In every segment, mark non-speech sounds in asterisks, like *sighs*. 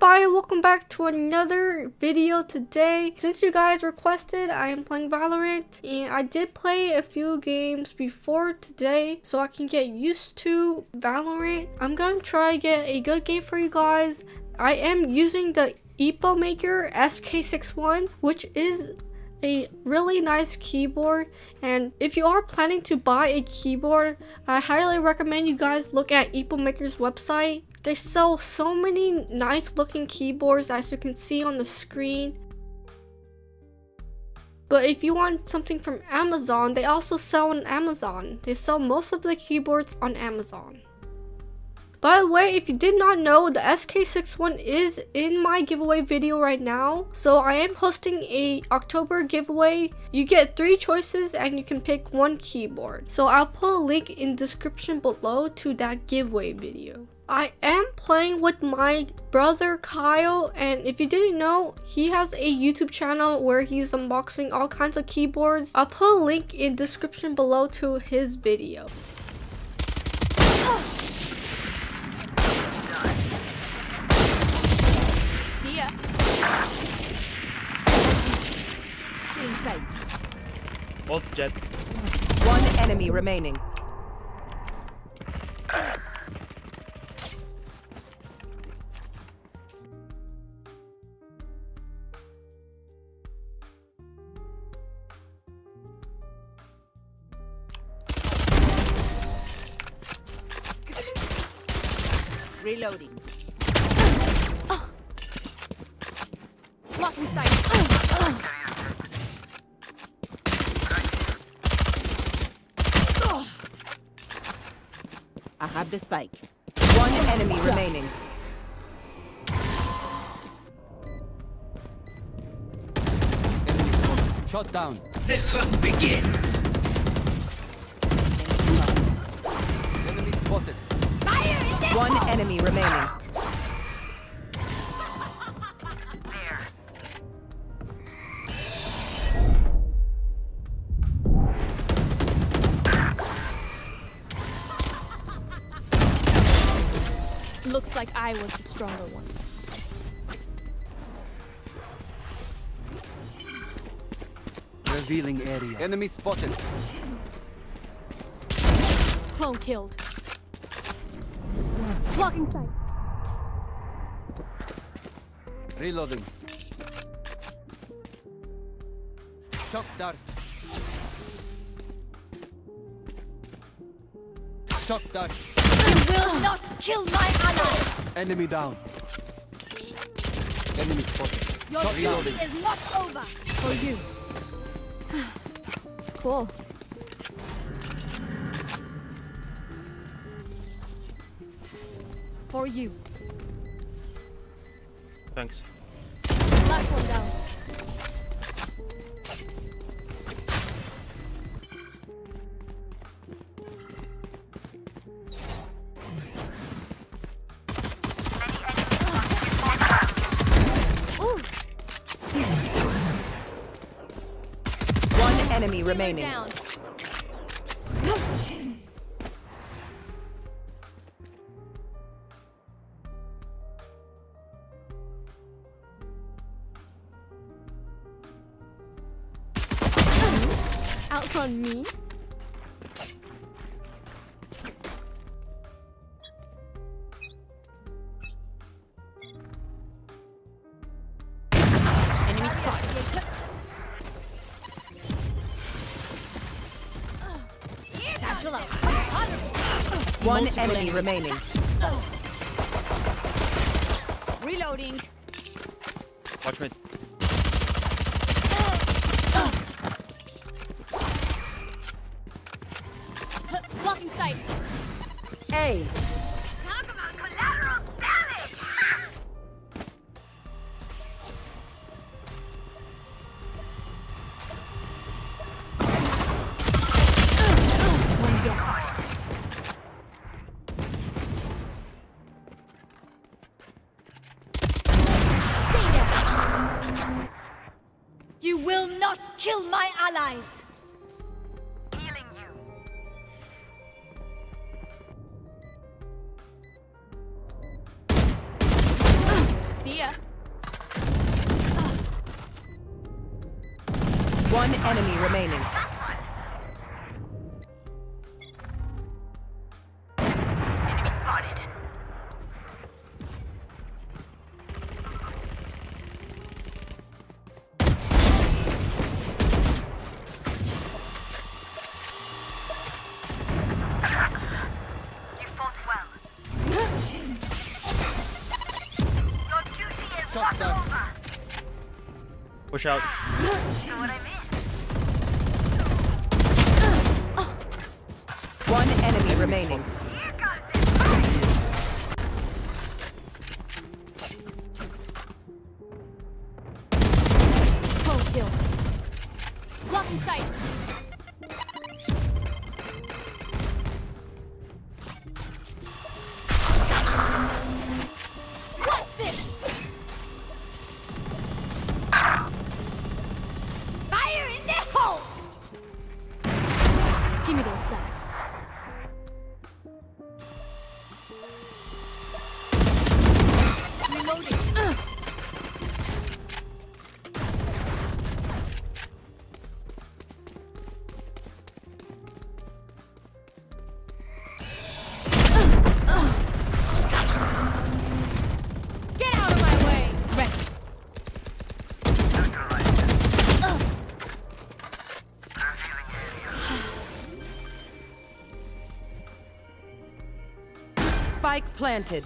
everybody, welcome back to another video today. Since you guys requested, I am playing Valorant and I did play a few games before today so I can get used to Valorant. I'm gonna try to get a good game for you guys. I am using the Epomaker SK61 which is a really nice keyboard and if you are planning to buy a keyboard I highly recommend you guys look at Epomaker's website they sell so many nice looking keyboards as you can see on the screen but if you want something from Amazon they also sell on Amazon they sell most of the keyboards on Amazon by the way, if you did not know, the SK61 is in my giveaway video right now. So I am hosting a October giveaway. You get three choices and you can pick one keyboard. So I'll put a link in description below to that giveaway video. I am playing with my brother Kyle and if you didn't know he has a YouTube channel where he's unboxing all kinds of keyboards. I'll put a link in description below to his video. Both jet. One enemy remaining. Reloading. Oh. Blocking sight. Oh. I have the spike. One enemy remaining. Shot down. The hunt begins. Enemy remaining. Looks like I was the stronger one. Revealing area. Enemy spotted. Clone killed. Blocking sight. Reloading. Shock dart. Shock dart. You will not kill my ally! Enemy down. Enemy spotted. Your Shot duty is not over! For you. *sighs* cool. For you. Thanks. Last one down. One enemy remaining. down. Outrun me? Enemy spotted. Satchel out. One Multiple enemy enemies. remaining. Reloading. Watch me. You will not kill my allies! One enemy remaining. Enemy spotted. You fought well. Your duty is Shot not down. over. Push out. Know One enemy remaining. Full kill. Blocking sight. Spike planted.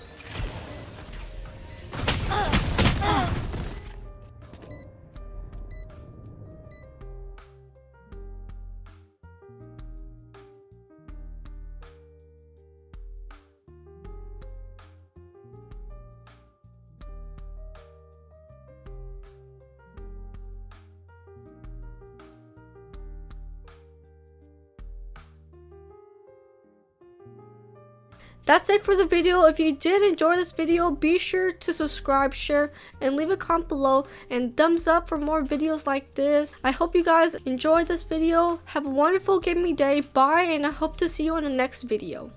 That's it for the video. If you did enjoy this video, be sure to subscribe, share, and leave a comment below and thumbs up for more videos like this. I hope you guys enjoyed this video. Have a wonderful gaming day. Bye, and I hope to see you in the next video.